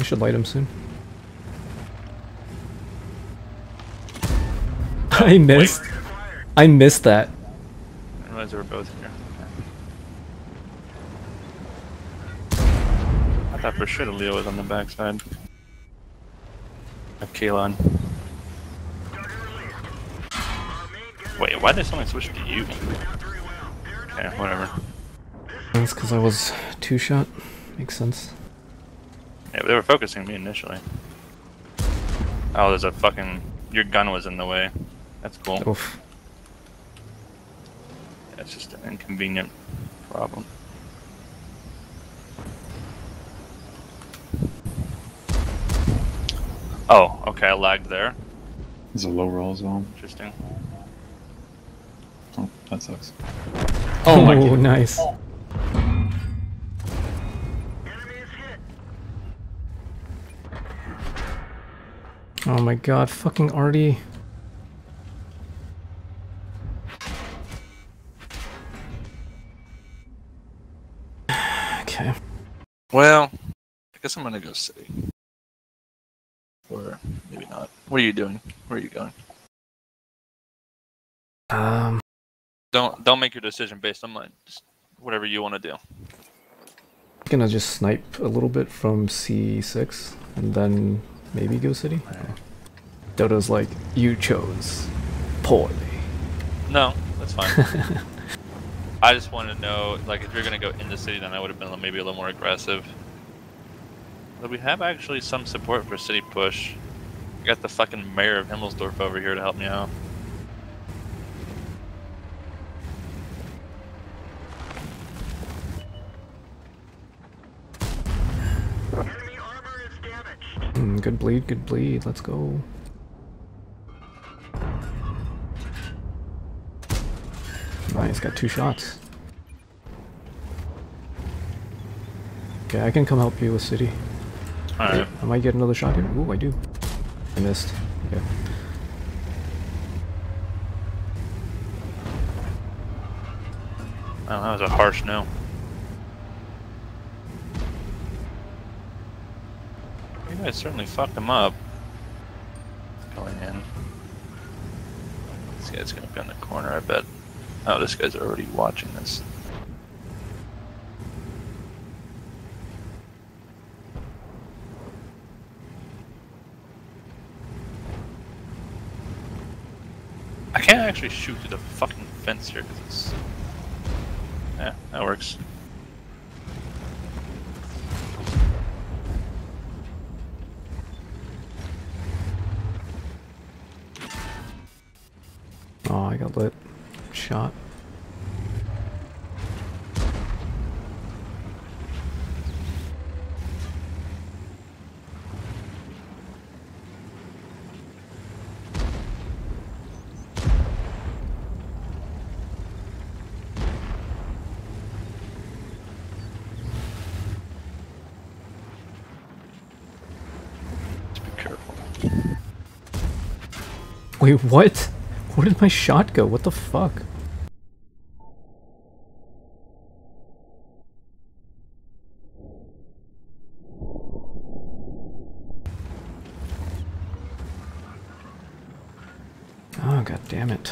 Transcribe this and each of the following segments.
I should light him soon. I missed. I missed that. I realized they were both here. I thought for sure the Leo was on the backside. Of Kalon. Wait, why did someone switch to you? Okay, whatever. That's because I was two shot. Makes sense. Yeah, they were focusing me initially. Oh, there's a fucking... Your gun was in the way. That's cool. Oof. That's just an inconvenient problem. Oh, okay, I lagged there. There's a low roll as well. Interesting. Oh, that sucks. Oh, oh nice. Oh my god, fucking Artie. Okay. Well, I guess I'm gonna go city. Or maybe not. What are you doing? Where are you going? Um, Don't don't make your decision based on mine. Just whatever you want to do. I'm gonna just snipe a little bit from C6 and then maybe go city. Dodo's like, you chose poorly. No, that's fine. I just want to know, like, if you're gonna go in the city, then I would have been maybe a little more aggressive. But we have actually some support for city push. We got the fucking mayor of Himmelsdorf over here to help me out. Mm, good bleed, good bleed. Let's go. Nice, got two shots. Okay, I can come help you with city. Alright. I might get another shot here. Ooh, I do. I missed. Okay. Oh, that was a harsh no. Guys certainly fucked him up. Going in. This guy's gonna be on the corner, I bet. Oh, this guy's already watching this. I can't actually shoot through the fucking fence here because it's. Yeah, that works. Oh, I got lit. Shot. Just be careful. Wait, what? Where did my shot go? What the fuck? Oh, god damn it.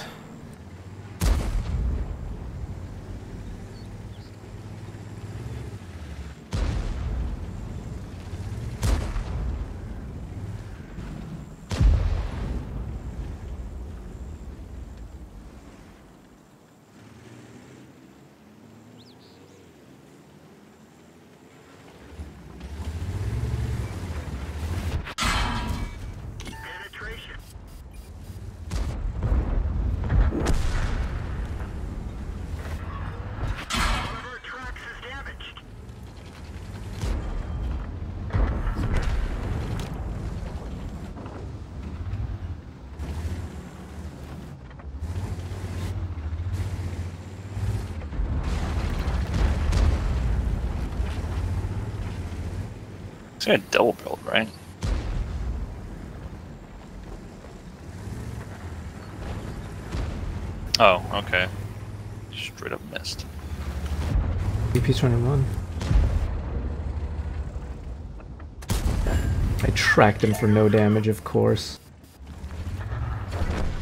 This guy double build, right? Oh, okay. Straight up missed. DP's trying to run. I tracked him for no damage, of course.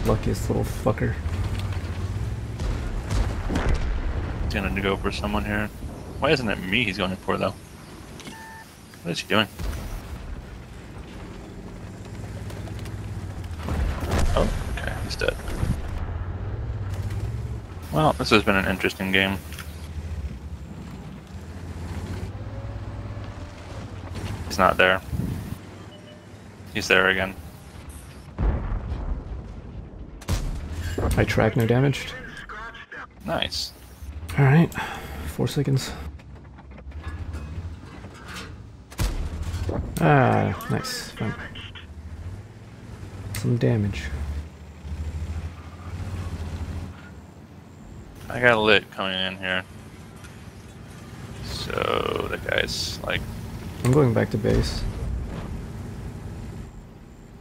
Luckiest little fucker. He's gonna go for someone here. Why isn't it me he's going for though? What is he doing? Oh, okay, he's dead. Well, this has been an interesting game. He's not there. He's there again. I track no damage. Nice. Alright, four seconds. Ah, nice. Fine. Some damage. I got lit coming in here. So the guy's like, I'm going back to base.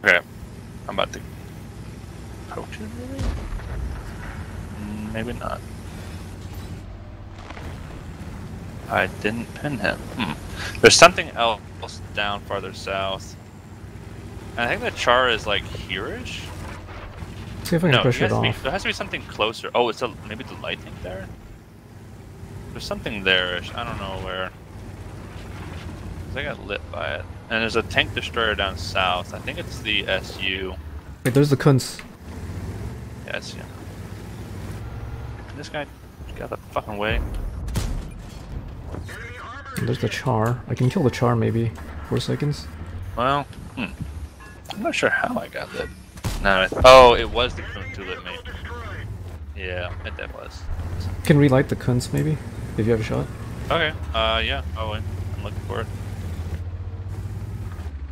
okay, I'm about to poach it maybe? Mm, Maybe not. I didn't pin him. Hmm. There's something else down farther south. And I think the char is like here-ish? See if I can No, push it it has be, off. there has to be something closer. Oh, it's a, maybe the lighting there? There's something there-ish. I don't know where. 'Cause I got lit by it. And there's a tank destroyer down south. I think it's the SU. Wait, there's the Kunz. Yeah, SU. This guy got the fucking way. There's the Char. I can kill the Char maybe. Four seconds. Well, hmm. I'm not sure how I got that. No, oh, it was the Kunt who lit me. Yeah, it that was. Can relight the Kunz maybe? If you have a shot. Okay, uh, yeah, oh, wait. I'm looking for it.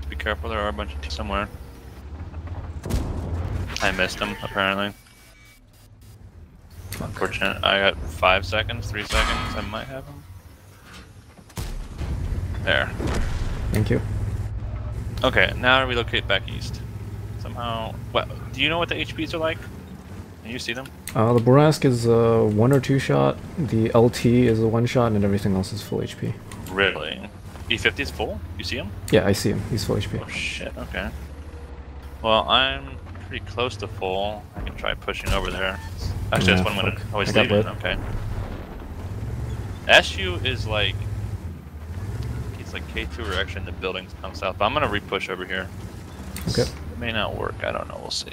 Be careful, there are a bunch of somewhere. I missed them, apparently. Unfortunate. I got five seconds, three seconds, I might have them. There. Thank you. Okay, now relocate back east. Somehow, well, do you know what the HPs are like? Can you see them? Uh, the Bourrasque is a one or two shot. The LT is a one shot, and everything else is full HP. Really? E50 is full? You see him? Yeah, I see him. He's full HP. Oh shit, okay. Well, I'm pretty close to full. I can try pushing over there. Actually, Yeah, that's one I'm gonna always I got leave Okay. SU is like. Like K2 are actually in the buildings down south. I'm gonna re-push over here. Okay. It may not work, I don't know, we'll see.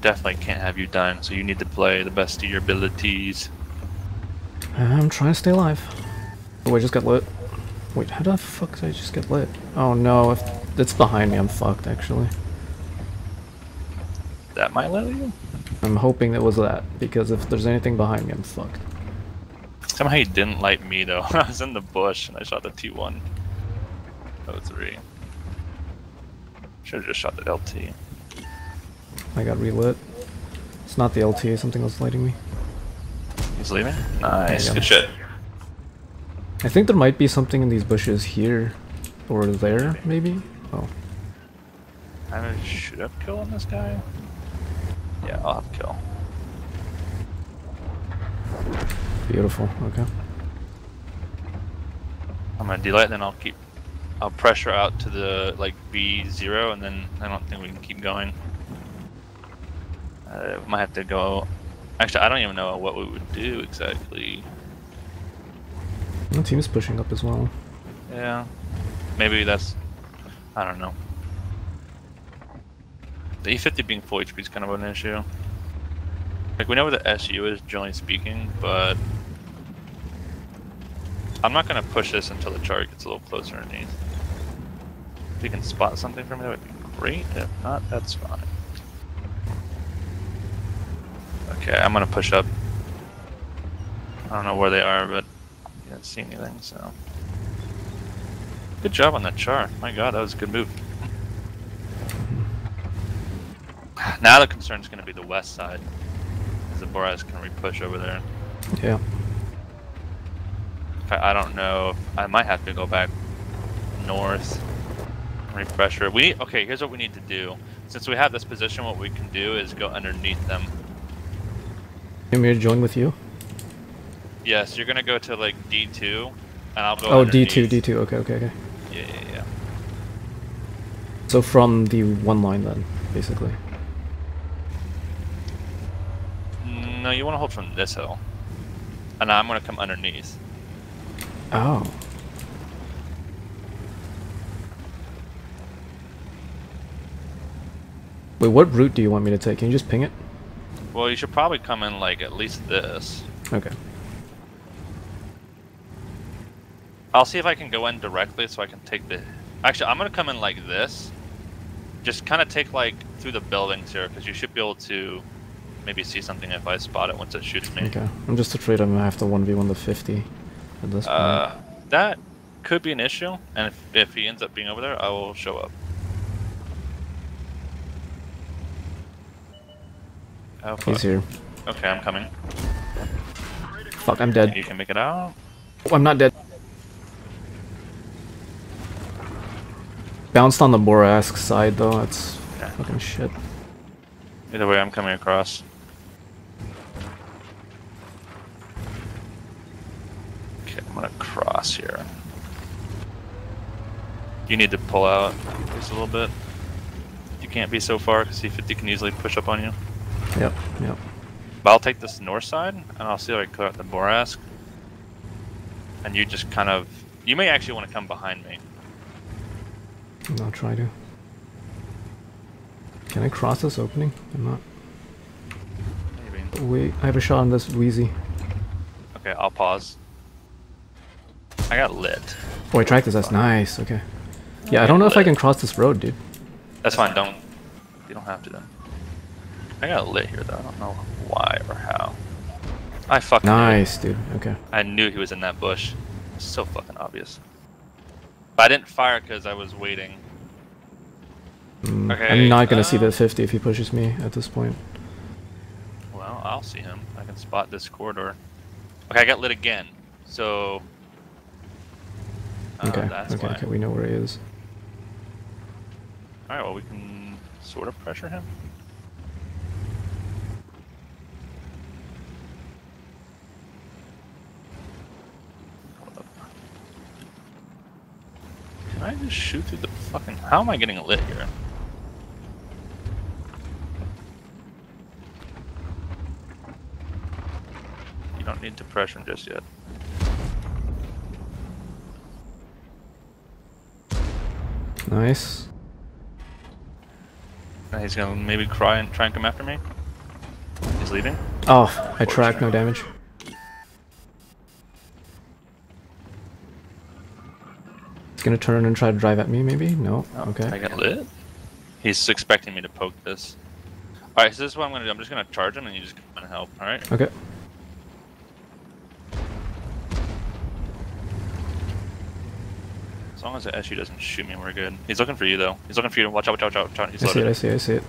Definitely can't have you dying, so you need to play the best of your abilities. Uh, I'm trying to stay alive. Oh, I just got lit. Wait, how the fuck did I just get lit? Oh no, if it's behind me, I'm fucked actually. That might let you? I'm hoping it was that, because if there's anything behind me, I'm fucked. Somehow he didn't light me though. I was in the bush and I shot the T1. 03. Should've just shot the LT. I got relit. It's not the LT, something was lighting me. He's leaving? Nice, Yeah. good shit. I think there might be something in these bushes here. Or there, maybe? Oh. I should have kill on this guy. Yeah, I'll have kill. Beautiful, okay. I'm gonna delight, then I'll keep. I'll pressure out to the like B zero, and then I don't think we can keep going. Uh, might have to go. Actually, I don't even know what we would do exactly. The team is pushing up as well. Yeah, maybe that's. I don't know. The E50 being full HP is kind of an issue. Like we know where the SU is, generally speaking, but I'm not gonna push this until the chart gets a little closer underneath. If you can spot something for me, that would be great. If not, that's fine. Okay, I'm gonna push up. I don't know where they are, but I didn't see anything, so. Good job on that char. My god, that was a good move. Now the concern is going to be the west side. Because the Boras can re-push over there. Yeah. Fact, I don't know. I might have to go back north. Refresher. We okay. Here's what we need to do. Since we have this position, what we can do is go underneath them. You want me to join with you? Yes, you're gonna go to like D2, and I'll go. Oh, D2. D2, okay, okay, okay. Yeah, yeah, yeah, So from the one line then, basically. Mm, no, you want to hold from this hill. And I'm going to come underneath. Oh. Wait, what route do you want me to take? Can you just ping it? Well, you should probably come in like at least this. Okay. I'll see if I can go in directly so I can take the... Actually, I'm going to come in like this. Just kind of take like through the buildings here because you should be able to maybe see something if I spot it once it shoots me. Okay. I'm just afraid I'm gonna have to 1v1 the 50 at this point. Uh, that could be an issue, and if, if he ends up being over there, I will show up. Oh, fuck. He's here. Okay, I'm coming. Fuck, I'm dead. You can make it out. Oh, I'm not dead. Bounced on the Bourrasque side though, that's Yeah. fucking shit. Either way, I'm coming across. Okay, I'm gonna cross here. You need to pull out just a little bit. You can't be so far because E50 can easily push up on you. Yep, yep. But I'll take this north side and I'll see if I can clear out the Bourrasque. And you just kind of. You may actually want to come behind me. I'll try to. Can I cross this opening? I'm not. Maybe. Wait, I have a shot on this Wheezy. Okay, I'll pause. I got lit. Oh, I tracked this. That's nice. Okay. Yeah, I don't know if I can cross this road, dude. That's fine. Don't. You don't have to then. I got lit here though. I don't know why or how. I fucking knew. Nice, dude. Okay. I knew he was in that bush. So fucking obvious. But I didn't fire because I was waiting. Mm, Okay, I'm not gonna see uh, the 50 if he pushes me at this point. Well, I'll see him. I can spot this corridor. Okay, I got lit again. So. Uh, Okay, that's okay, why. okay. We know where he is. Alright, well, we can sort of pressure him. Can I just shoot through the fucking. How am I getting lit here? You don't need to pressure him just yet. Nice. Uh, He's gonna maybe cry and try and come after me. He's leaving. Oh, I tracked, no damage. He's gonna turn and try to drive at me, maybe? No. I Okay. I got lit. He's expecting me to poke this. Alright, so this is what I'm gonna do. I'm just gonna charge him and you just come and help, alright? Okay. As long as the SU doesn't shoot me, we're good. He's looking for you though. He's looking for you. Watch out, watch out, watch out. He's I see it, I see it, I see it.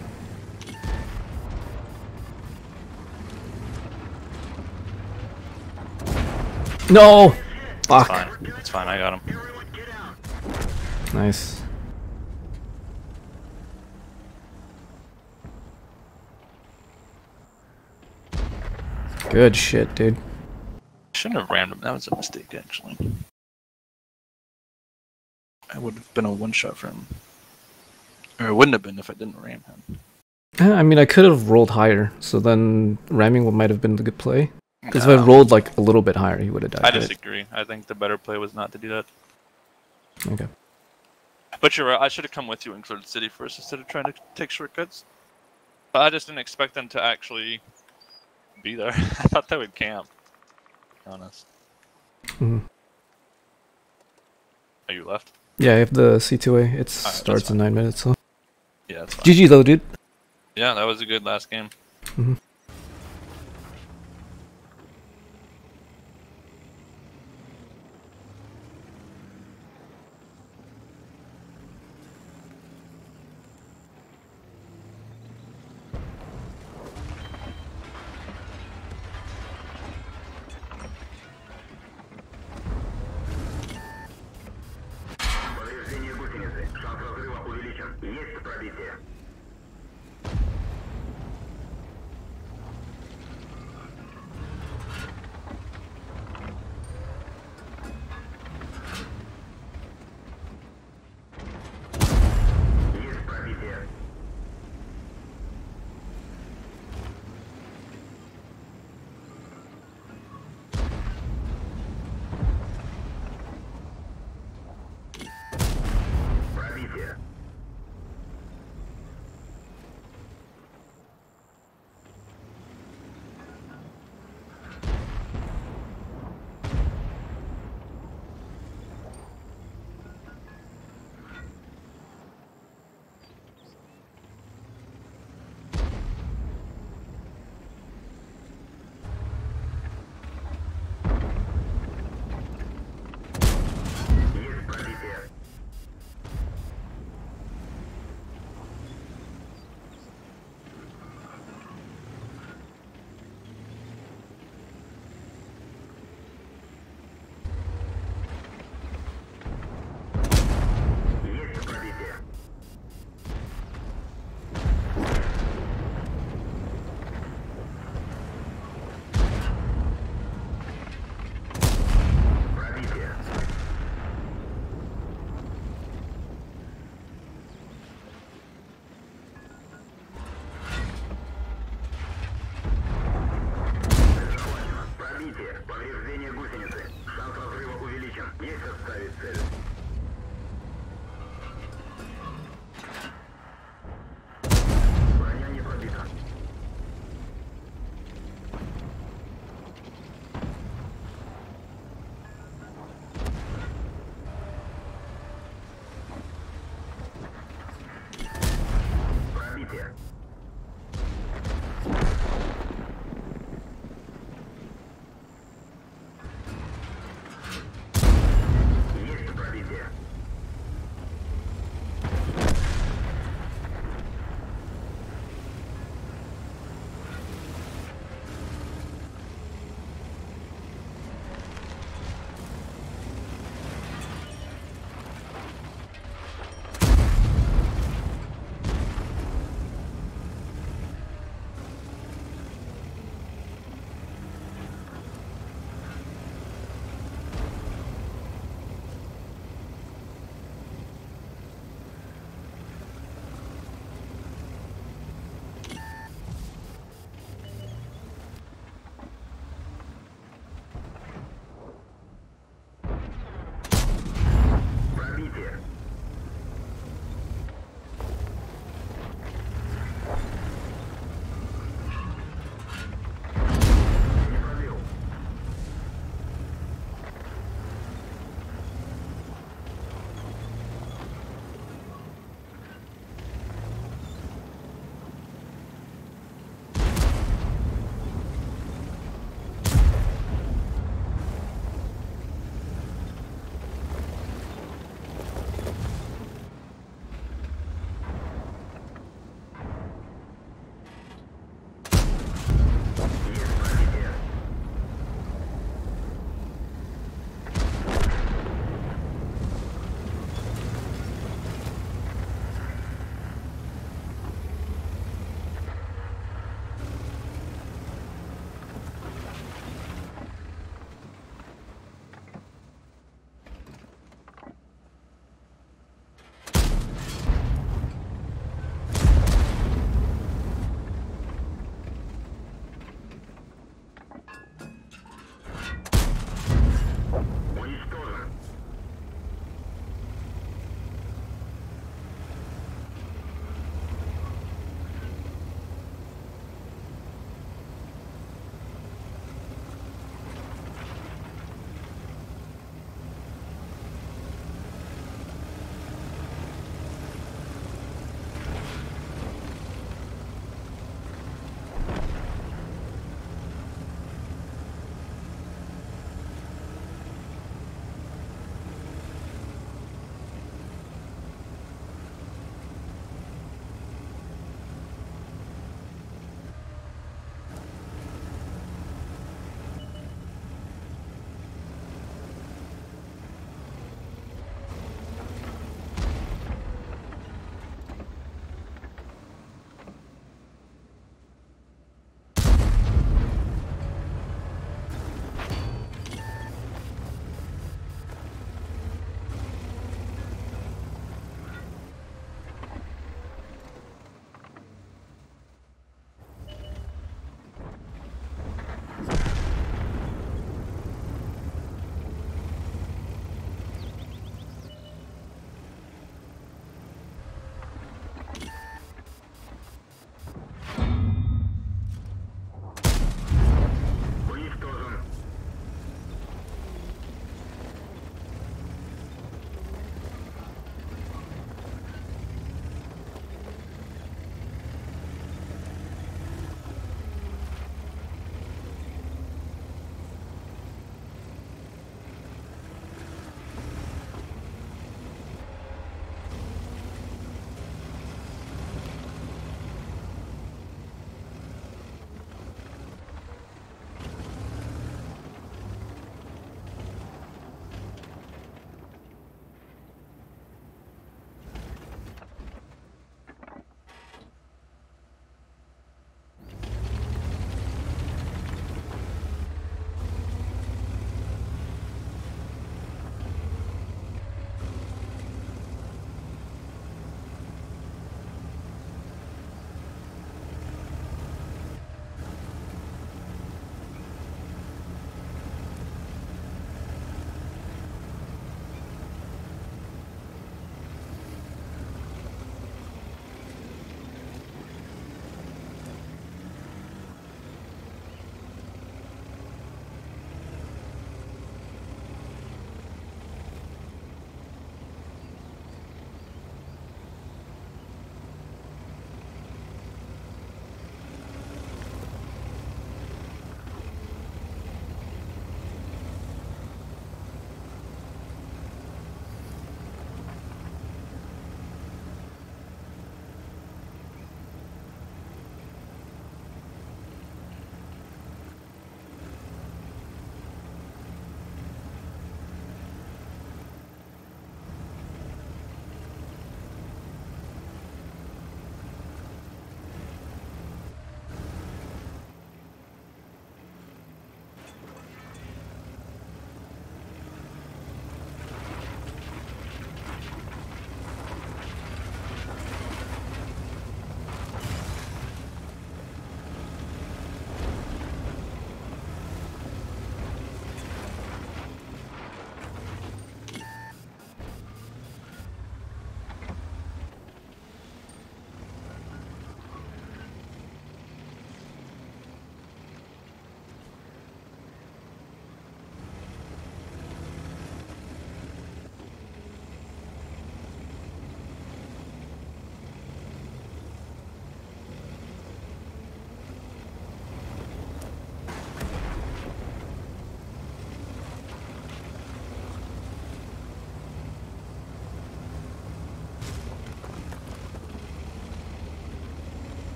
No! It's Fuck. fine. It's fine, I got him. Nice. Good shit, dude. Shouldn't have rammed him. That was a mistake, actually. That would have been a one shot for him. Or it wouldn't have been if I didn't ram him. I mean, I could have rolled higher, so then ramming might have been the good play. Because if I rolled like a little bit higher, he would have died. I right? disagree. I think the better play was not to do that. Okay. But you're right. I should have come with you and cleared the city first instead of trying to take shortcuts. But I just didn't expect them to actually be there. I thought they would camp. to be honest. Mhm. Are you left? Yeah, I have the C2A. It right, starts in nine minutes. So. Yeah, that's fine. GG though, dude. Yeah, that was a good last game. Mm -hmm.